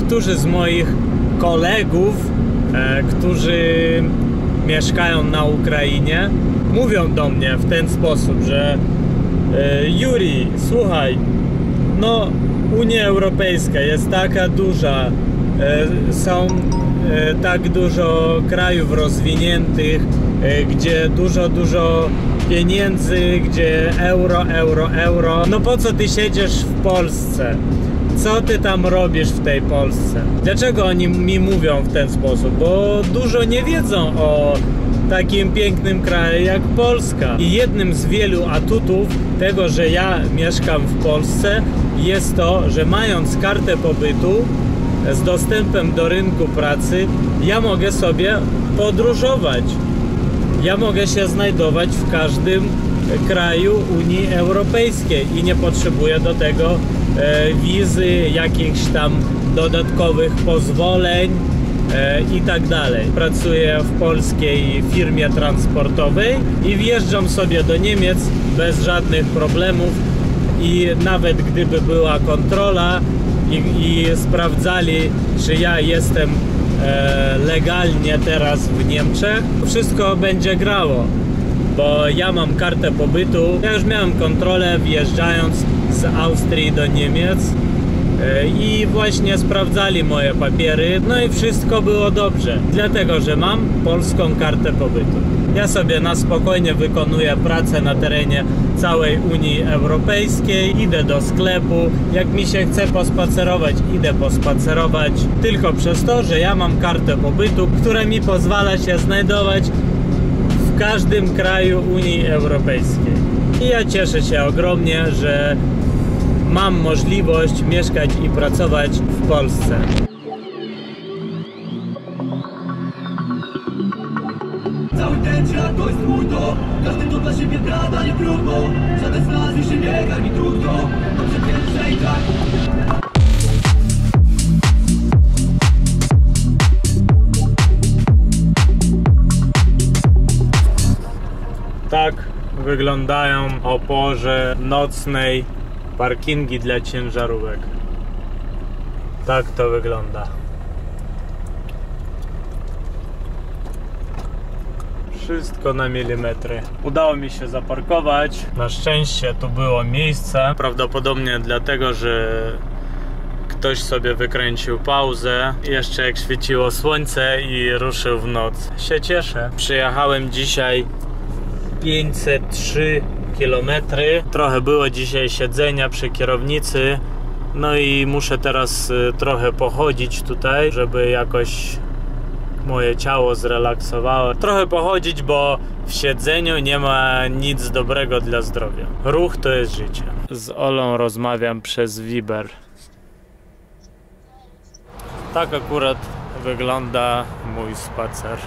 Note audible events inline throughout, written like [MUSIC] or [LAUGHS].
niektórzy z moich kolegów, e, którzy mieszkają na Ukrainie, mówią do mnie w ten sposób, że e, Juri, słuchaj, no Unia Europejska jest taka duża, e, są e, tak dużo krajów rozwiniętych, e, gdzie dużo, dużo pieniędzy, gdzie euro, euro, euro. No po co ty siedzisz w Polsce? Co ty tam robisz w tej Polsce? Dlaczego oni mi mówią w ten sposób? Bo dużo nie wiedzą o takim pięknym kraju jak Polska. I jednym z wielu atutów tego, że ja mieszkam w Polsce jest to, że mając kartę pobytu z dostępem do rynku pracy, ja mogę sobie podróżować. Ja mogę się znajdować w każdym kraju Unii Europejskiej i nie potrzebuję do tego wizy, jakichś tam dodatkowych pozwoleń e, i tak dalej. Pracuję w polskiej firmie transportowej i wjeżdżam sobie do Niemiec bez żadnych problemów i nawet gdyby była kontrola i, i sprawdzali, czy ja jestem e, legalnie teraz w Niemczech, wszystko będzie grało, bo ja mam kartę pobytu. Ja już miałem kontrolę wjeżdżając z Austrii do Niemiec e, i właśnie sprawdzali moje papiery, no i wszystko było dobrze, dlatego że mam polską kartę pobytu. Ja sobie na spokojnie wykonuję pracę na terenie całej Unii Europejskiej, idę do sklepu, jak mi się chce pospacerować, idę pospacerować, tylko przez to, że ja mam kartę pobytu, która mi pozwala się znajdować w każdym kraju Unii Europejskiej. I ja cieszę się ogromnie, że mam możliwość mieszkać i pracować w Polsce. Cały ten świat to jest mój dom Każdy to dla siebie gada nie próbą Żaden z nas już się nie karmi trudno. Dobrze pierwsze i tak. Tak wyglądają o porze nocnej parkingi dla ciężarówek. Tak to wygląda. Wszystko na milimetry. Udało mi się zaparkować. Na szczęście tu było miejsce. Prawdopodobnie dlatego, że ktoś sobie wykręcił pauzę. Jeszcze jak świeciło słońce i ruszył w noc. Się cieszę. Przyjechałem dzisiaj 503 km. Trochę było dzisiaj siedzenia przy kierownicy. No i muszę teraz y, trochę pochodzić tutaj, żeby jakoś moje ciało zrelaksowało. Trochę pochodzić, bo w siedzeniu nie ma nic dobrego dla zdrowia. Ruch to jest życie. Z Olą rozmawiam przez Viber. Tak akurat wygląda mój spacer.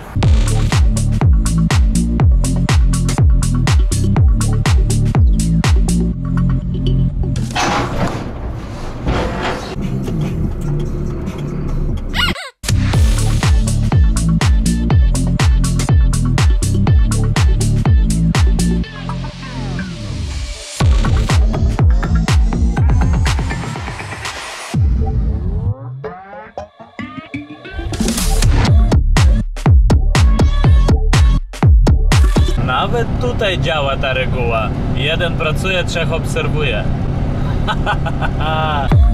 Tutaj działa ta reguła. Jeden pracuje, trzech obserwuje. [LAUGHS]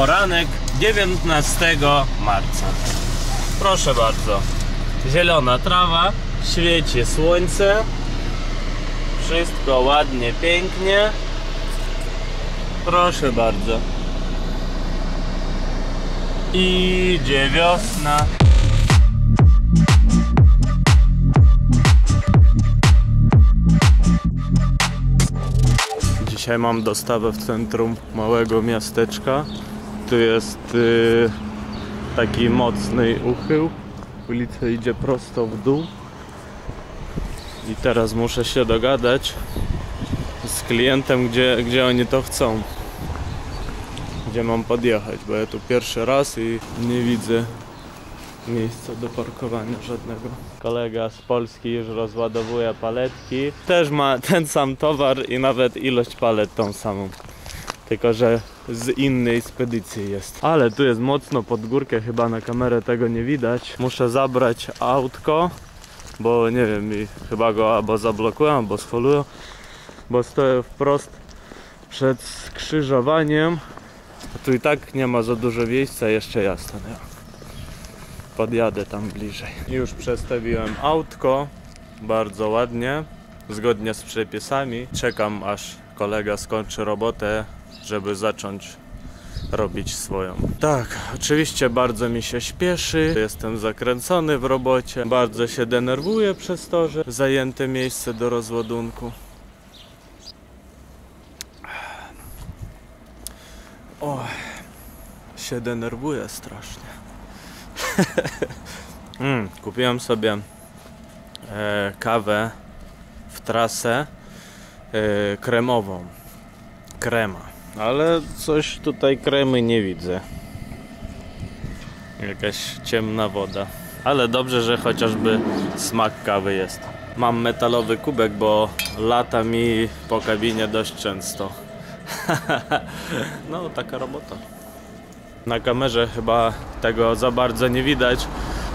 Poranek 19 marca. Proszę bardzo. Zielona trawa, świeci słońce. Wszystko ładnie, pięknie. Proszę bardzo. Idzie wiosna. Dzisiaj mam dostawę w centrum małego miasteczka. Tu jest y, taki mocny uchył. Ulica idzie prosto w dół. I teraz muszę się dogadać z klientem, gdzie, gdzie oni to chcą. Gdzie mam podjechać, bo ja tu pierwszy raz i nie widzę miejsca do parkowania żadnego. Kolega z Polski już rozładowuje paletki. Też ma ten sam towar i nawet ilość palet tą samą. Tylko, że z innej spedycji jest. Ale tu jest mocno pod górkę, chyba na kamerę tego nie widać. Muszę zabrać autko, bo nie wiem, i chyba go albo zablokują, albo scholują, bo stoję wprost przed skrzyżowaniem. A tu i tak nie ma za dużo miejsca, jeszcze ja stanę. Podjadę tam bliżej. Już przestawiłem autko, bardzo ładnie, zgodnie z przepisami. Czekam aż kolega skończy robotę, żeby zacząć robić swoją. Tak, oczywiście bardzo mi się śpieszy, jestem zakręcony w robocie, bardzo się denerwuję przez to, że zajęte miejsce do rozładunku. O, się denerwuję strasznie. [LAUGHS] mm, kupiłem sobie e, kawę w trasę e, kremową. Krema. Ale coś tutaj kremy nie widzę. Jakaś ciemna woda. Ale dobrze, że chociażby smak kawy jest. Mam metalowy kubek, bo lata mi po kabinie dość często. [LAUGHS] no, taka robota. Na kamerze chyba tego za bardzo nie widać,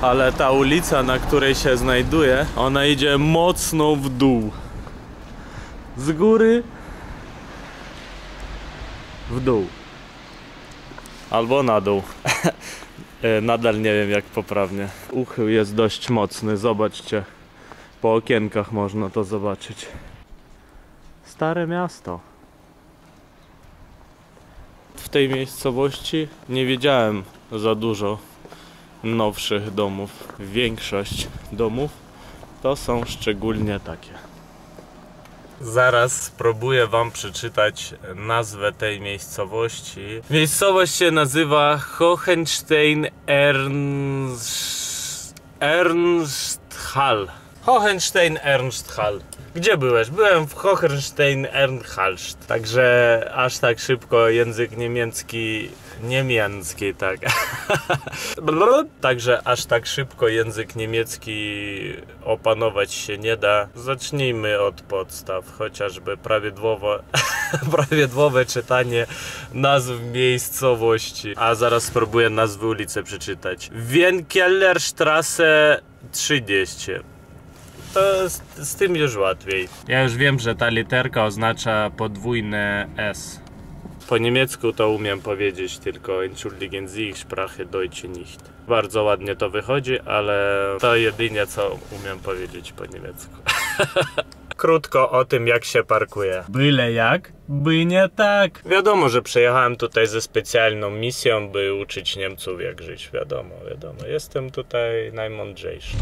ale ta ulica, na której się znajduję, ona idzie mocno w dół. Z góry w dół. Albo na dół. [LAUGHS] E, Nadal nie wiem jak poprawnie. Uchył jest dość mocny, zobaczcie. Po okienkach można to zobaczyć. Stare miasto. W tej miejscowości nie wiedziałem za dużo nowszych domów. Większość domów to są szczególnie takie. Zaraz spróbuję Wam przeczytać nazwę tej miejscowości. Miejscowość się nazywa Hohenstein Ernst... Ernsthal. Hohenstein Ernsthal. Gdzie byłeś? Byłem w Hohenstein Ernsthalst. Także aż tak szybko język niemiecki niemiecki, tak. [LAUGHS] Także aż tak szybko język niemiecki opanować się nie da. Zacznijmy od podstaw, chociażby prawidłowo, [LAUGHS] prawidłowe czytanie nazw miejscowości. A zaraz spróbuję nazwy ulicy przeczytać. Wienkellerstrasse 30 to z, z tym już łatwiej. Ja już wiem, że ta literka oznacza podwójne S. Po niemiecku to umiem powiedzieć tylko Entschuldigen Sie, ich spreche Deutsche nicht. Bardzo ładnie to wychodzi, ale to jedynie co umiem powiedzieć po niemiecku. [LAUGHS] Krótko o tym, jak się parkuje. Byle jak, by nie tak. Wiadomo, że przyjechałem tutaj ze specjalną misją, by uczyć Niemców jak żyć. Wiadomo, wiadomo. Jestem tutaj najmądrzejszy.